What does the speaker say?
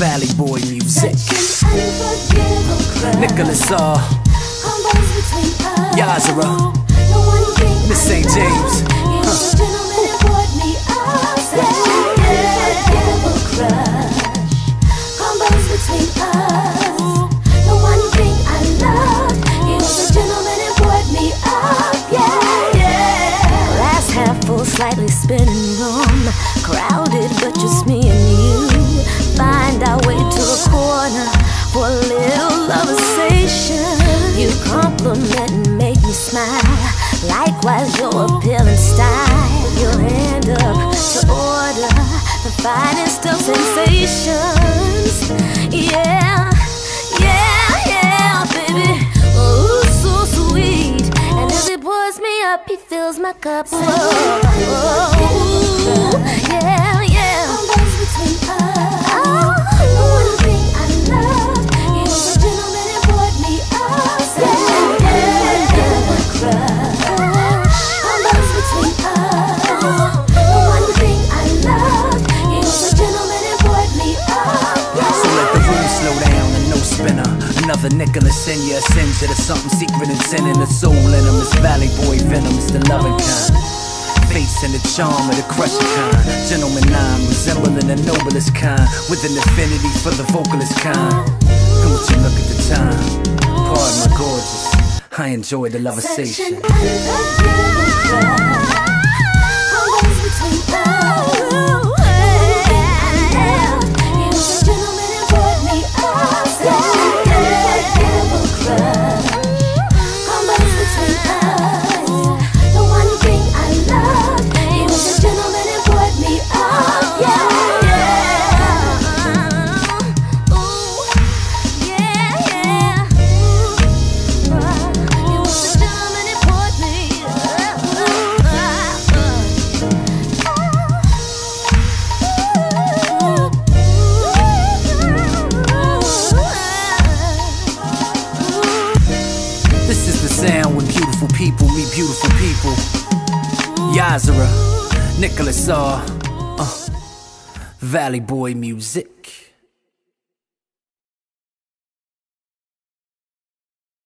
ValleyBoy music. Nicholas R. YahZarah. Miss St. James. Slightly spinning room, make me smile. Likewise, your appealing style. Your hand up to order the finest of sensations. Yeah, yeah, yeah, baby. Oh, so sweet. And as he pours me up, he fills my cup. Whoa, yeah, Another Nicholas in you, sends you to something secret and sending the soul in him. It's Valley Boy Venom, it's the loving kind. Face and the charm of the crushing kind. Gentleman nine, resembling the noblest kind. With an affinity for the vocalist kind. Would you look at the time? Pardon my gorgeous. I enjoy the conversation. Sound when beautiful people meet beautiful people. YahZarah, Nicholas R. Uh, ValleyBoy Music.